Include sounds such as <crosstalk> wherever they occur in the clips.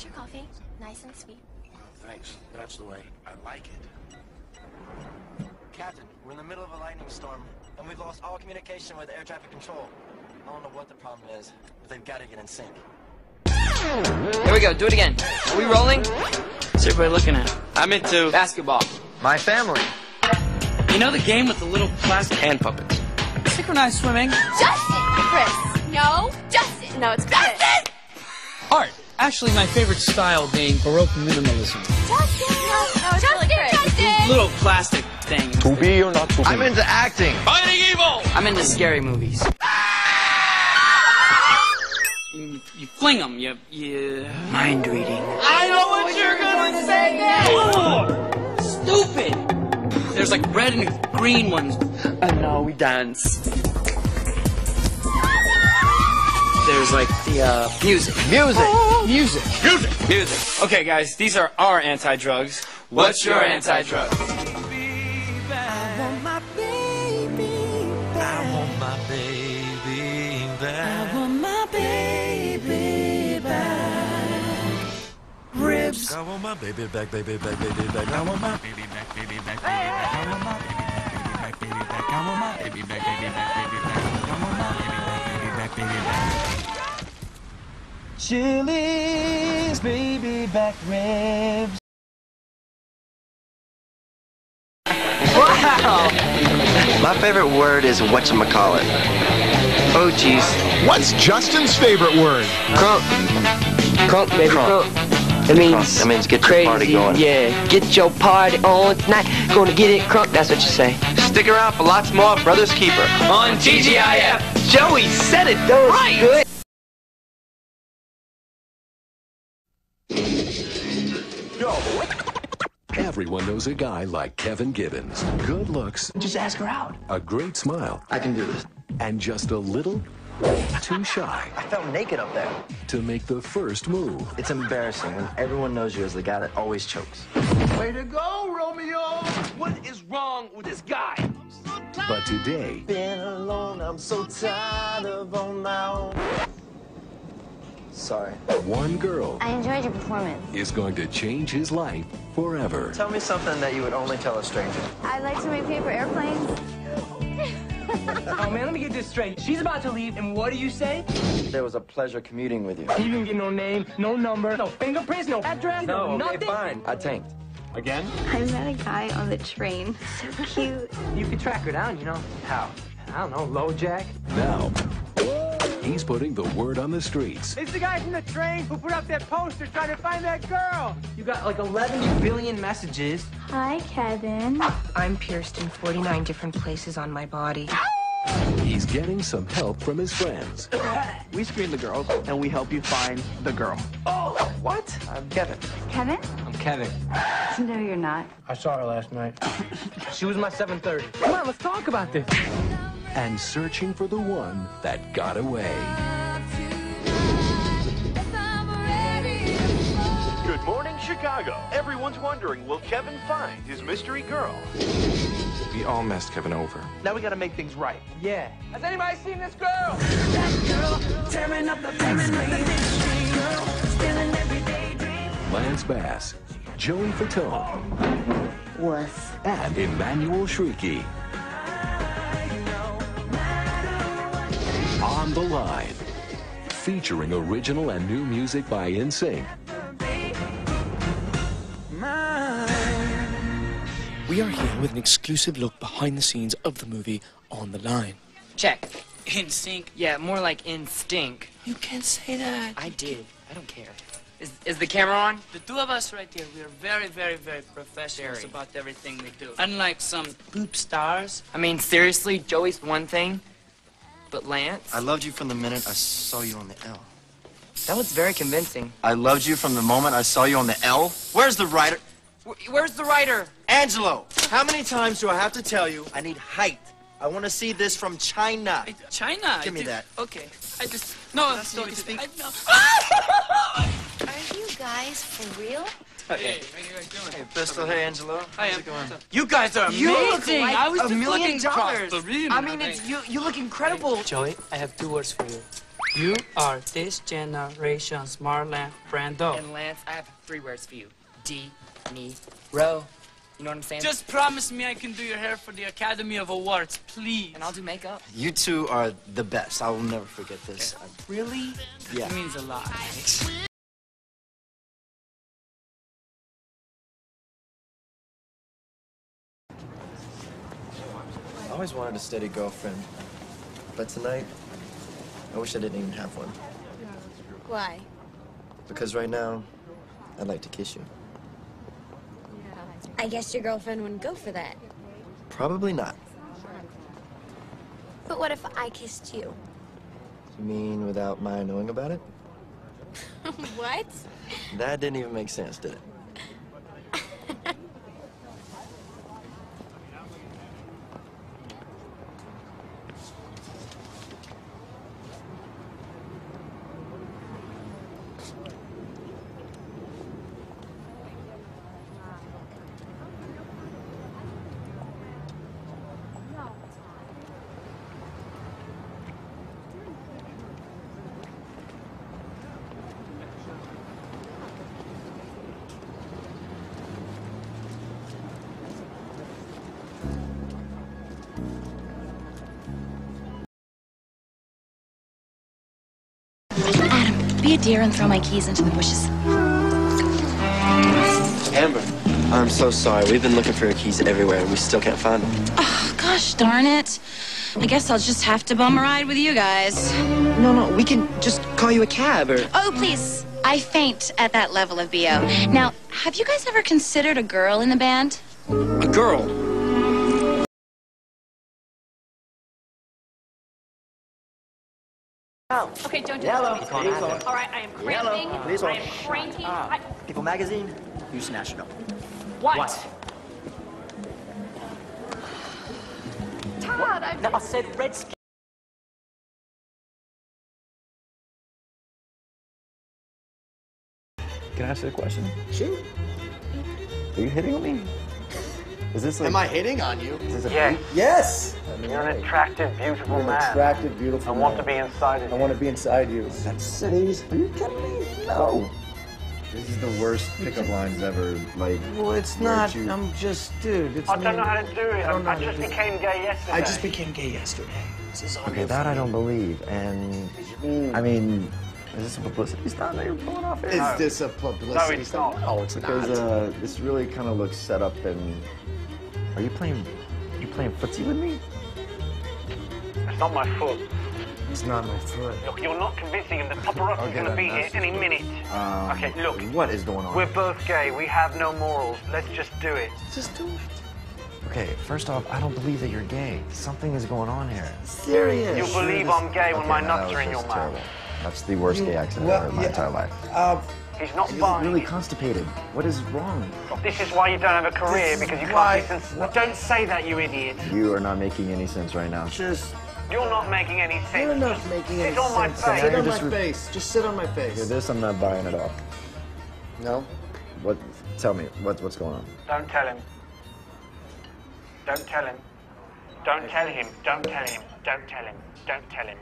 coffee, nice and sweet. Thanks. That's the way I like it. Captain, we're in the middle of a lightning storm, and we've lost all communication with air traffic control. I don't know what the problem is, but they've got to get in sync. Here we go, do it again. Are we rolling? What's everybody looking at? I'm into Basketball. My family. You know the game with the little plastic hand puppets. synchronized swimming? Justin! Chris! No! Justin! No, it's Justin! Art. Actually, my favorite style being Baroque minimalism. Justin! No, no, it's really Justin! Little plastic thing. To be or not to be? I'm into acting. Fighting evil! I'm into scary movies. You, you fling them, you, you... Mind reading. I know what you're gonna say next! Stupid! There's like red and green ones. And now we dance. There's like the, uh, music. Music. Music. Music! Music. Okay, guys, these are our anti-drugs. What's your anti-drug? I want my baby back. I want my baby back. Ribs. I want my baby back, baby back, baby back. I want my baby back, baby back, baby back. I want my baby back, baby back, baby back. I want my baby back, baby back, baby back. Back, baby back, baby back. Chili's baby back ribs. Wow! My favorite word is whatchamacallit. Oh, jeez. What's Justin's favorite word? Crunk. Crunk, baby, Crunk. crunk. It means, That means get your crazy, party going. Yeah, get your party on tonight. Gonna get it crunk. That's what you say. Stick around for lots more Brothers Keeper. On TGIF. Joey said it though. right. Good. Everyone knows a guy like Kevin Gibbons. Good looks, Just ask her out. a great smile, I can do this. and just a little too shy I felt naked up there. to make the first move. It's embarrassing when everyone knows you as the guy that always chokes. Way to go, Romeo! What is wrong with this guy? But today, Been alone, I'm so tired of on my own. Sorry. one girl I enjoyed your performance. is going to change his life forever. Tell me something that you would only tell a stranger. I like to make paper airplanes. <laughs> Man, let me get this straight. She's about to leave, and what do you say? There was a pleasure commuting with you. You didn't get no name, no number, no fingerprints, no address, no, nothing. Fine, I tanked. Again? I met a guy on the train. So <laughs> cute. You could track her down, you know. How? I don't know, LoJack. Now, he's putting the word on the streets. It's the guy from the train who put up that poster trying to find that girl. You got like 11 billion messages. Hi, Kevin. I'm pierced in 49 different places on my body. He's getting some help from his friends. We screen the girls, and we help you find the girl. Oh, what? I'm Kevin. Kevin? I'm Kevin. No, you're not. I saw her last night. <laughs> she was my 730. Come on, let's talk about this. And searching for the one that got away. Good morning, Chicago. Everyone's wondering, will Kevin find his mystery girl? We all messed Kevin over. Now we gotta make things right. Yeah. Has anybody seen this girl? Lance Bass, Joey Fatone, Wuss. and Emmanuelle Chriqui. On the Line, featuring original and new music by NSYNC. We are here with an exclusive look behind the scenes of the movie On the Line. Check. In sync? Yeah, more like in stink. You can't say that. I did. I don't care. Is, is the camera on? The two of us right here, we are very, very, very professional Very. about everything we do. Unlike some poop stars. I mean, seriously, Joey's one thing, but Lance? I loved you from the minute I saw you on the L. That was very convincing. I loved you from the moment I saw you on the L. Where's the writer? Wh- Where's the writer? Angelo, how many times do I have to tell you I need height? I want to see this from China. Hey, China. Give I me did- that. Okay. I just no. That's no, you can speak. I, no. <laughs> Are you guys for real? Hey, how you guys doing? Hey, Pistol, hey, Angelo. Hi, How's Em. it going? You guys are amazing. You look amazing. like I was a million looking dollars. the. I mean, it's you. You look incredible. Joey, I have two words for you. You are this generation's Marlon Brando. And Lance, I have three words for you. D, me, ro. You know what I'm saying? Just promise me I can do your hair for the Academy of Awards, please. And I'll do makeup. You two are the best. I will never forget this. Really? Yeah. It means a lot. I always wanted a steady girlfriend, but tonight, I wish I didn't even have one. Why? Because right now, I'd like to kiss you. I guess your girlfriend wouldn't go for that. Probably not. But what if I kissed you? You mean without my knowing about it? <laughs> what? That didn't even make sense, did it? Be a deer and throw my keys into the bushes. Amber, I'm so sorry. We've been looking for your keys everywhere, and we still can't find them. Oh, gosh darn it. I guess I'll just have to bum a ride with you guys. No, no, we can just call you a cab or. Oh, please. I faint at that level of BO. Now, have you guys ever considered a girl in the band? A girl? Oh. Okay, don't do Yellow. this. Please. All right, I am cramping. Yellow. Please I am cranking. Ah. I... People magazine, use National. What? What? Todd, I've... No, I said Redskin. Can I ask you a question? Sure. Are you hitting on me? Is this like, Am I hitting on you? Is this a Yeah. Yes. You're an attractive, beautiful You're an man. attractive, beautiful I want man. to be inside of I you. want to be inside you. That's cities. Are you kidding me? No. This is the worst pickup lines ever. Like. Well, it's not. you- I'm just, dude. It's I don't know how to do it. I I, just became gay yesterday. I just became gay yesterday. This is all Okay, your that I fault. don't believe. And I mean, is this a publicity stunt that you're pulling off here? Is this a publicity No, it's stunt? not. No, it's Because not. uh, this really kind of looks set up. And are you playing? You playing footsie with me? It's not my fault. It's not my foot. Look, you're not convincing him. The paparazzi's Okay, going to then, be here any just- minute. Um, Okay, look. What is going on? We're both gay. We have no morals. Let's just do it. Just do it. Okay, first off, I don't believe that you're gay. Something is going on here. Serious. You believe I'm gay when my no, that nuts was are in your just mouth. terrible. That's the worst gay accident well, ever in my yeah, entire life. Uh, He's not You're buying really constipated. What is wrong? This is why you don't have a career, This because you why- can't listen. Don't say that, you idiot. You are not making any sense right now. just. You're not making any sense. You're not Just making sit any on my sense. face. Sit on you're my just face. Just sit on my face. Okay, this I'm not buying at all. No. What? Tell me, what's what's going on? Don't tell him. Don't tell him. Don't tell him. Don't tell him. Don't tell him. Don't tell him.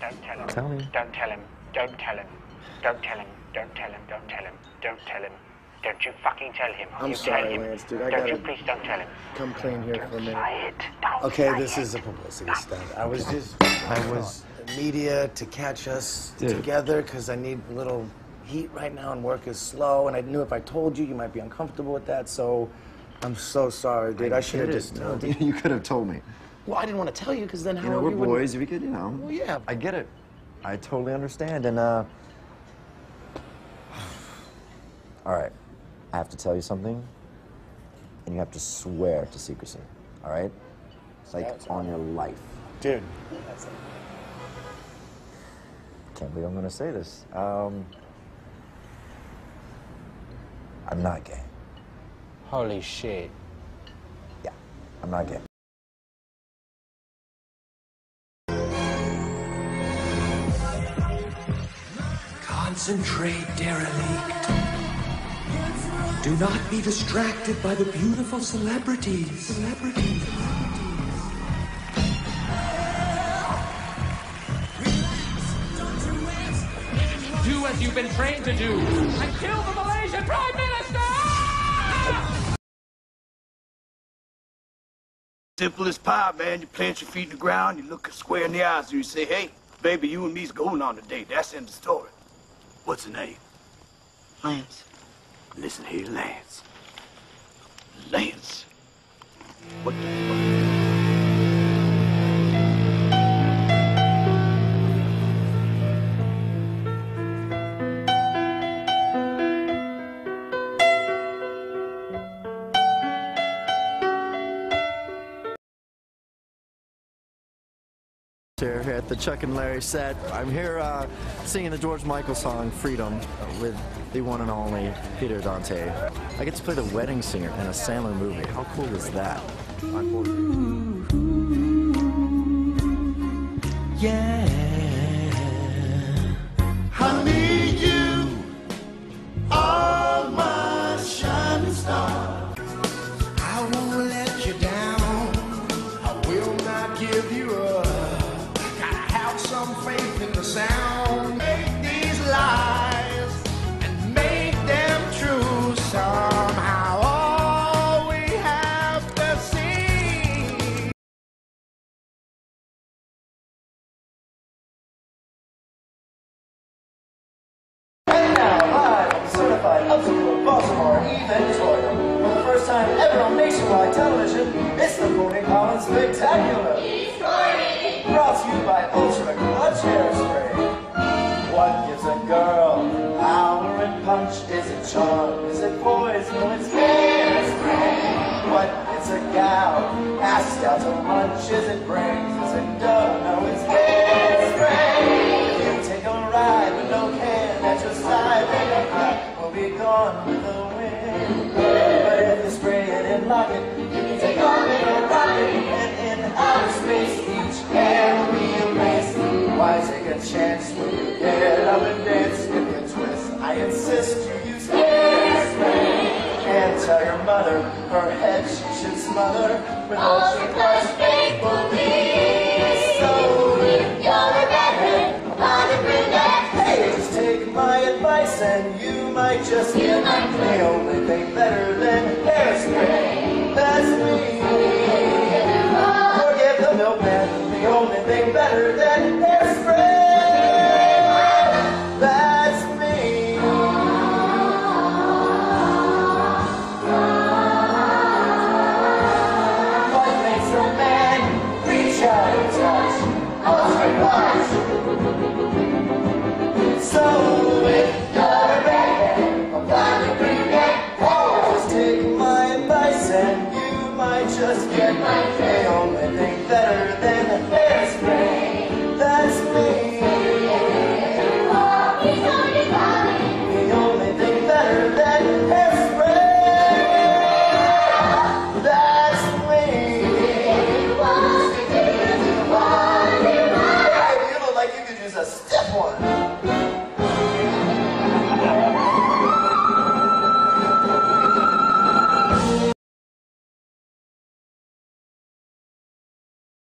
Don't tell him. Tell me. Don't tell him. Don't tell him. Don't tell him. Don't tell him. Don't tell him. Don't tell him. Don't you fucking tell him. I'm you sorry, tell him. Lance, dude, I don't gotta- you please don't tell him. Come clean here for a minute. Say it. Don't Okay, this it. is a publicity stunt. I was just, I was media to catch us Dude. together because I need a little heat right now and work is slow. And I knew if I told you, you might be uncomfortable with that. So I'm so sorry, dude. I, should have just told <laughs> you. you could have told me. Well, I didn't want to tell you because then how You know, you we're wouldn't- boys. We could, you know. Well, yeah. I get it. I totally understand. And uh, all right, I have to tell you something, and you have to swear to secrecy. All right? It's like on your life. Dude. Can't believe I'm gonna say this. Um, I'm not gay. Holy shit. Yeah, I'm not gay. Concentrate, derelict. Do not be distracted by the beautiful celebrities. Celebrities. Do as you've been trained to do, and kill the Malaysian Prime Minister! Simple as pie, man. You plant your feet in the ground, you look square in the eyes, and you say, hey, baby, you and me's going on a date. That's the end of the story. What's the name? Lance. Listen here, Lance. Lance. What the fuck? Here at the Chuck and Larry set. I'm here uh, singing the George Michael song Freedom with the one and only Peter Dante. I get to play the wedding singer in a Sandler movie. How cool is that? Yeah. Certified Upscale Baltimore Eventorium. For the first time ever on nationwide television, it's the Corny Collins Spectacular. Brought to you by Ultra Clutch Hairspray. What gives a girl power and punch? Is it charm? Is it poise? No, it's hairspray. What gets a gal asked out to? Is it brains? Is it dough? With the wind. But if you spray it and lock it, you can take off in a rocket and in outer space each will be erased. Why take a chance when you get up and dance, skip and twist? I insist you use hairspray. And tell your mother her head she should smother with all she does faithfully.